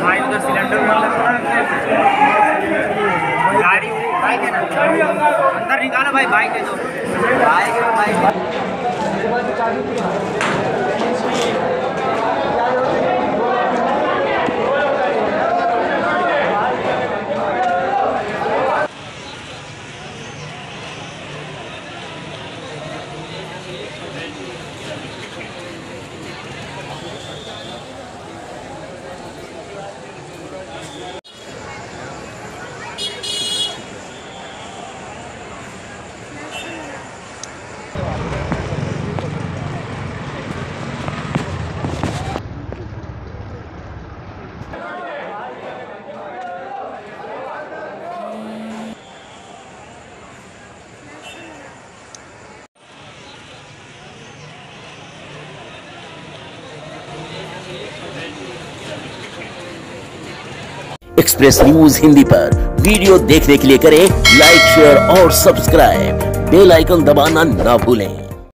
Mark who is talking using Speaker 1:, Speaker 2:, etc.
Speaker 1: भाई उधर सिलेंडर गाड़ी बाइक है। ना अंदर। निकालो भाई बाइक है तो बाइक है बाइक
Speaker 2: एक्सप्रेस न्यूज़ हिंदी पर। वीडियो देखने के लिए करें लाइक शेयर और सब्सक्राइब बेल आइकन दबाना ना भूलें।